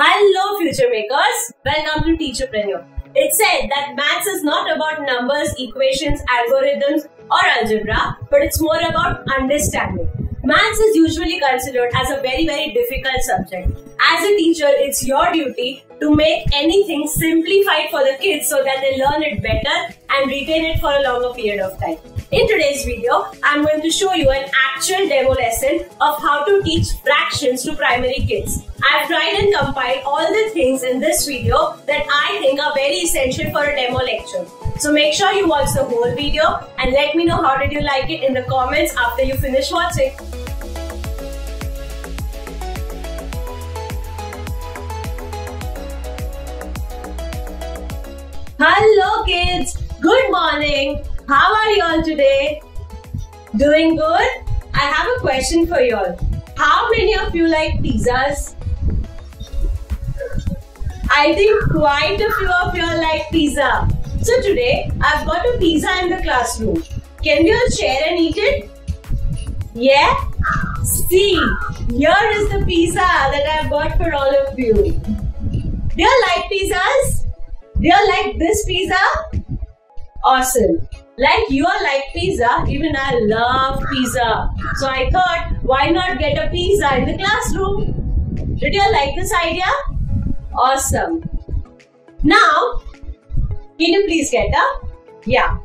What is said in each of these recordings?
Hello, future makers. Welcome to Teacherpreneur. It's said that maths is not about numbers, equations, algorithms, or algebra, but it's more about understanding. Maths is usually considered as a very, very difficult subject. As a teacher, it's your duty to make anything simplified for the kids so that they learn it better and retain it for a longer period of time. In today's video, I'm going to show you an actual demo lesson of how to teach fractions to primary kids. I've tried and compiled all the things in this video that I think are very essential for a demo lecture. So make sure you watch the whole video and let me know how did you like it in the comments after you finish watching. Hello kids, good morning. How are you all today? Doing good? I have a question for you all. How many of you like pizzas? I think quite a few of you all like pizza. So today I've got a pizza in the classroom. Can we all share and eat it? Yeah? See, here is the pizza that I've got for all of you. Do you like pizzas? Do you like this pizza? Awesome. Like you like pizza, even I love pizza. So I thought, why not get a pizza in the classroom? Did you like this idea? Awesome. Now, can you please get up? Yeah.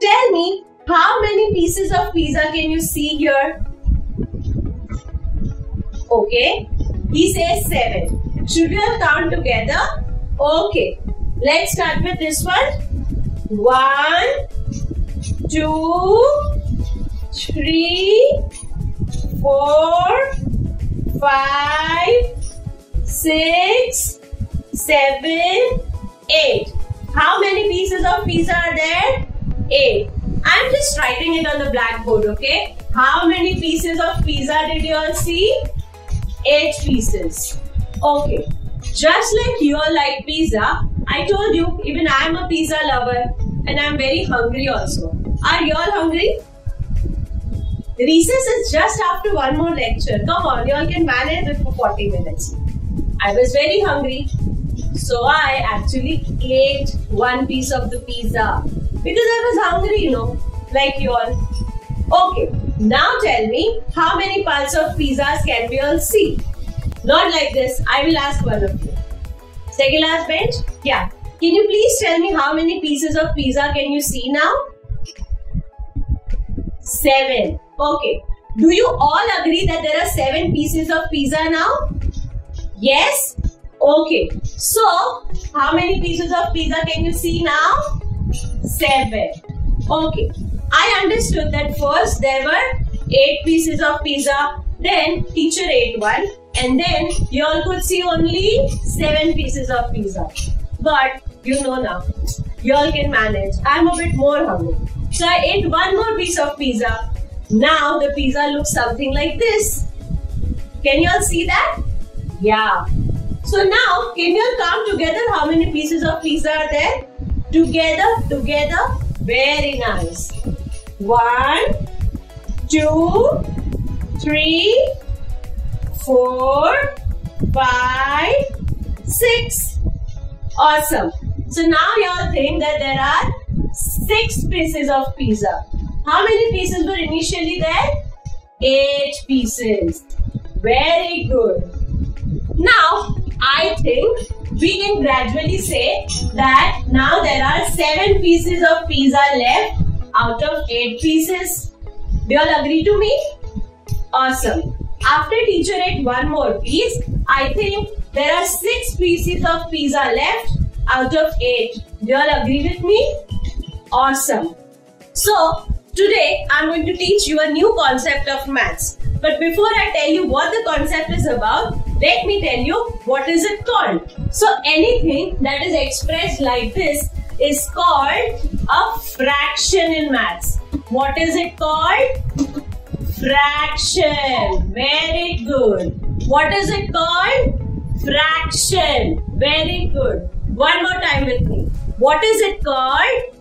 Tell me, how many pieces of pizza can you see here? Okay. He says seven. Should we all count together? Okay. Let's start with this one. One, two, three, four, five, six, seven, eight. How many pieces of pizza are there? Eight. I'm just writing it on the blackboard, okay? How many pieces of pizza did you all see? Eight pieces. Okay. Just like you all like pizza, I told you, even I am a pizza lover and I am very hungry also. Are you all hungry? Recess is just after one more lecture. Come on, you all can manage it for 40 minutes. I was very hungry. So I actually ate one piece of the pizza because I was hungry, you know, like you all. Okay, now tell me how many parts of pizzas can we all see? Not like this. I will ask one of you. Second last bench? Yeah. Can you please tell me how many pieces of pizza can you see now? Seven. Okay. Do you all agree that there are seven pieces of pizza now? Yes? Okay. So, how many pieces of pizza can you see now? Seven. Okay. I understood that first there were eight pieces of pizza. Then teacher ate one. And then you all could see only seven pieces of pizza. But you know now, you all can manage. I'm a bit more hungry. So I ate one more piece of pizza. Now the pizza looks something like this. Can you all see that? Yeah. So now, can you all count together how many pieces of pizza are there? Together, together. Very nice. One, two, three, four, five, six. Awesome. So now you all think that there are six pieces of pizza. How many pieces were initially there? Eight pieces. Very good. Now, I think we can gradually say that now there are seven pieces of pizza left out of eight pieces. Do you all agree to me? Awesome. After teacher ate one more piece, I think there are six pieces of pizza left out of eight. Do you all agree with me? Awesome. So, today I'm going to teach you a new concept of maths. But before I tell you what the concept is about, let me tell you what is it called. So, anything that is expressed like this is called a fraction in maths. What is it called? Fraction. Very good. What is it called? Fraction. Very good. One more time with me. What is it called?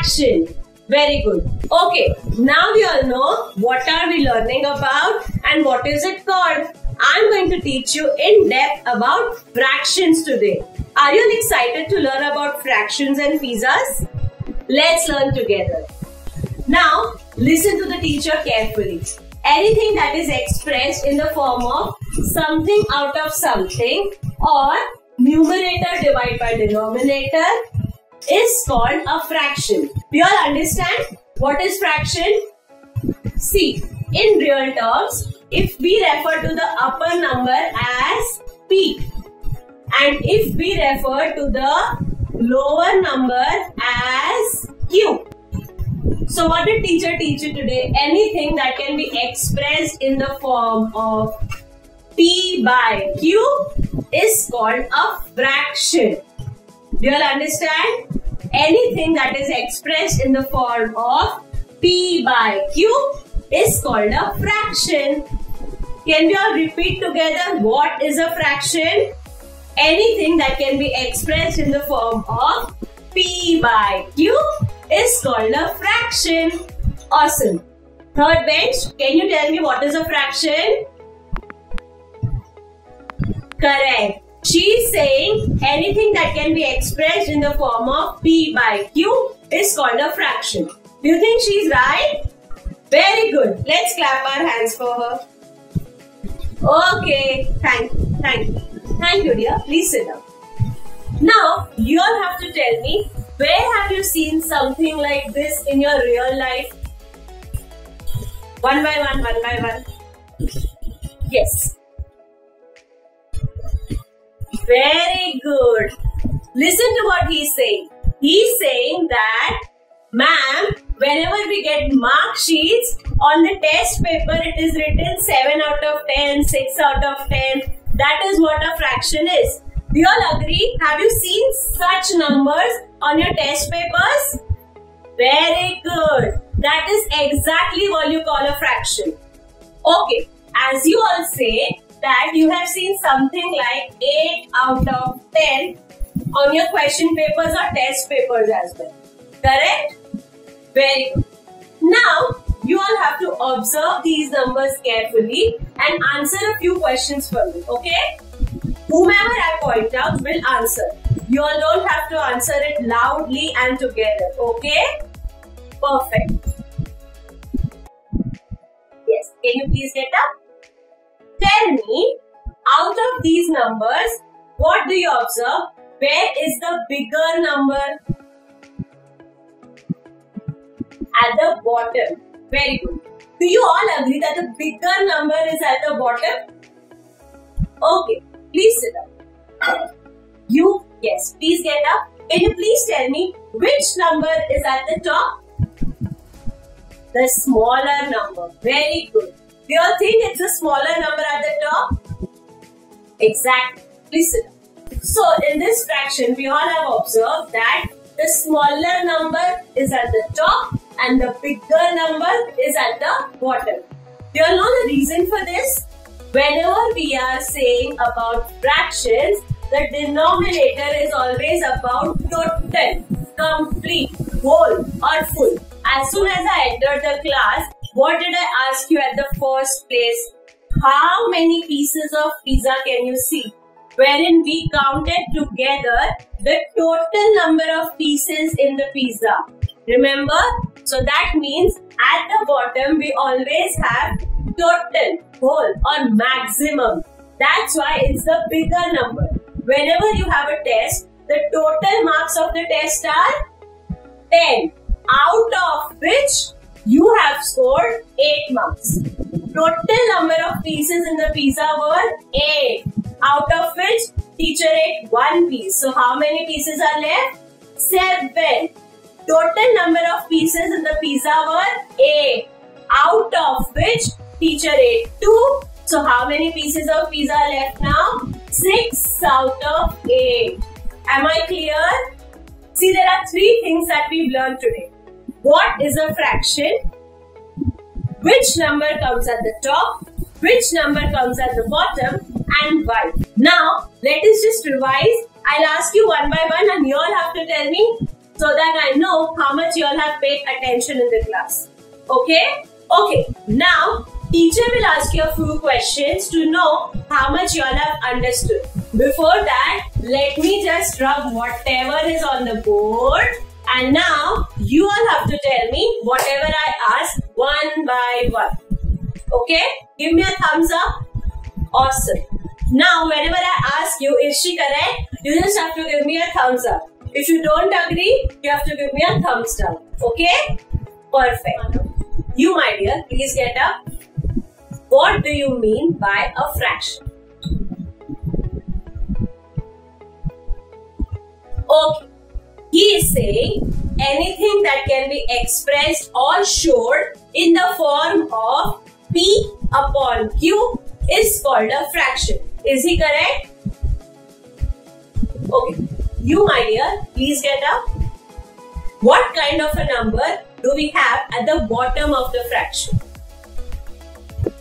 Fraction. Very good. Okay, now we all know what are we learning about and what is it called. I'm going to teach you in depth about fractions today. Are you excited to learn about fractions and pizzas? Let's learn together. Now, listen to the teacher carefully. Anything that is expressed in the form of something out of something or numerator divided by denominator is called a fraction. You all understand what is fraction? See, in real terms, if we refer to the upper number as P and if we refer to the lower number as Q. So what did teacher teach you today? Anything that can be expressed in the form of P by Q is called a fraction. Do you all understand? Anything that is expressed in the form of P by Q is called a fraction. Can we all repeat together what is a fraction? Anything that can be expressed in the form of P by Q is called a fraction. Awesome. Third bench, can you tell me what is a fraction? Correct. She is saying anything that can be expressed in the form of P by Q is called a fraction. Do you think she's right? Very good. Let's clap our hands for her. Okay. Thank you. Thank you. Thank you, dear. Please sit down. Now, you all have to tell me where have you seen something like this in your real life? One by one, one by one. Yes. Very good. Listen to what he's saying. He's saying that, ma'am, whenever we get mark sheets on the test paper, it is written 7 out of 10, 6 out of 10. That is what a fraction is. Do you all agree? Have you seen such numbers on your test papers? Very good. That is exactly what you call a fraction. Okay, as you all say, that you have seen something like 8 out of 10 on your question papers or test papers as well. Correct? Very good. Now, you all have to observe these numbers carefully and answer a few questions for me, okay? Whomever I point out will answer. You all don't have to answer it loudly and together, okay? Perfect. Yes, can you please get up? Tell me, out of these numbers, what do you observe? Where is the bigger number? At the bottom. Very good. Do you all agree that the bigger number is at the bottom? Okay, please sit up. You, yes, please get up. Can you please tell me which number is at the top? The smaller number. Very good. Do you all think it's a smaller number at the top? Exactly. So in this fraction, we all have observed that the smaller number is at the top and the bigger number is at the bottom. Do you all know the reason for this? Whenever we are saying about fractions, the denominator is always about total, complete, whole or full. As soon as I entered the class, what did I ask you at the first place? How many pieces of pizza can you see? Wherein we counted together the total number of pieces in the pizza. Remember? So that means at the bottom we always have total, whole or maximum. That's why it's the bigger number. Whenever you have a test, the total marks of the test are 10, out of which you have scored 8 marks. Total number of pieces in the pizza were 8. Out of which teacher ate 1 piece. So how many pieces are left? 7. Total number of pieces in the pizza were 8. Out of which teacher ate 2. So how many pieces of pizza are left now? 6 out of 8. Am I clear? See there are three things that we've learned today. What is a fraction? Which number comes at the top? Which number comes at the bottom? And why? Now, let us just revise. I'll ask you one by one and you all have to tell me so that I know how much you all have paid attention in the class. Okay? Okay. Now, teacher will ask you a few questions to know how much you all have understood. Before that, let me just rub whatever is on the board and now you all have to tell me whatever I ask one by one. Okay? Give me a thumbs up. Awesome. Now, whenever I ask you, is she correct? You just have to give me a thumbs up. If you don't agree, you have to give me a thumbs down. Okay? Perfect. You, my dear, please get up. What do you mean by a fraction? Okay. Saying anything that can be expressed or showed in the form of P upon Q is called a fraction. Is he correct? Okay. You, my dear, please get up. What kind of a number do we have at the bottom of the fraction?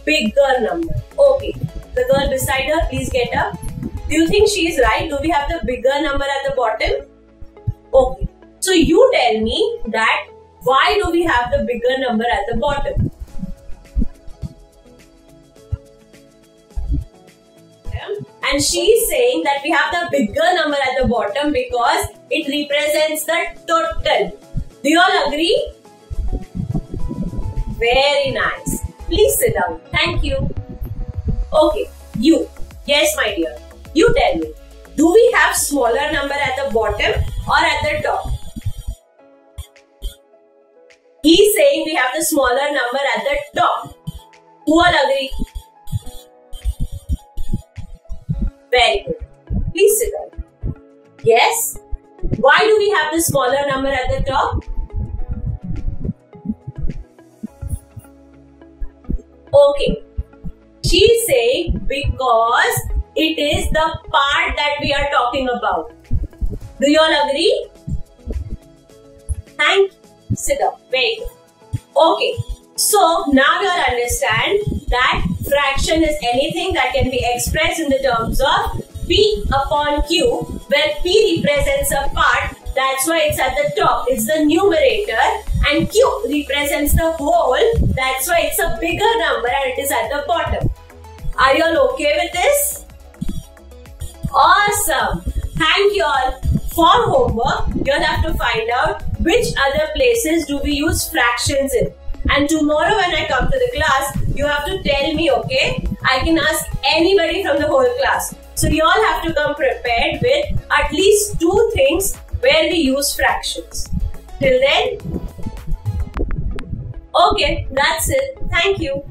Bigger number. Okay. The girl beside her, please get up. Do you think she is right? Do we have the bigger number at the bottom? Okay. So you tell me that why do we have the bigger number at the bottom? And she is saying that we have the bigger number at the bottom because it represents the total. Do you all agree? Very nice. Please sit down. Thank you. Okay, you. Yes, my dear. You tell me. Do we have smaller number at the bottom or at the top? He's saying we have the smaller number at the top. Who all agree? Very good. Please sit down. Yes? Why do we have the smaller number at the top? Okay. She's saying because it is the part that we are talking about. Do you all agree? Thank you. Sit up. Good. Okay. So now you understand that fraction is anything that can be expressed in the terms of P upon Q, where P represents a part, that's why it's at the top. It's the numerator. And Q represents the whole, that's why it's a bigger number and it is at the bottom. Are you all okay with this? Awesome. Thank you all. For homework, you'll have to find out which other places do we use fractions in. And tomorrow when I come to the class, you have to tell me, okay? I can ask anybody from the whole class. So you all have to come prepared with at least two things where we use fractions. Till then, okay, that's it. Thank you.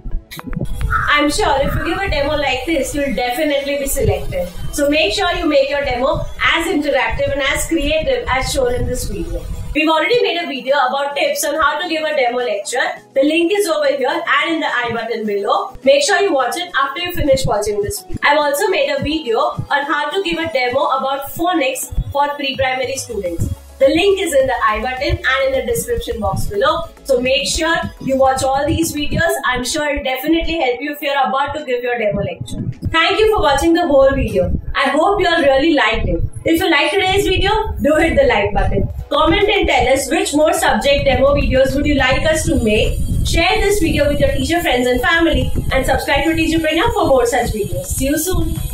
I'm sure if you give a demo like this, you'll definitely be selected. So make sure you make your demo as interactive and as creative as shown in this video. We've already made a video about tips on how to give a demo lecture. The link is over here and in the i button below. Make sure you watch it after you finish watching this video. I've also made a video on how to give a demo about phonics for pre-primary students. The link is in the i button and in the description box below. So make sure you watch all these videos. I'm sure it'll definitely help you if you're about to give your demo lecture. Thank you for watching the whole video. I hope you all really liked it. If you liked today's video, do hit the like button. Comment and tell us which more subject demo videos would you like us to make. Share this video with your teacher friends and family and subscribe to Teacherpreneur for more such videos. See you soon.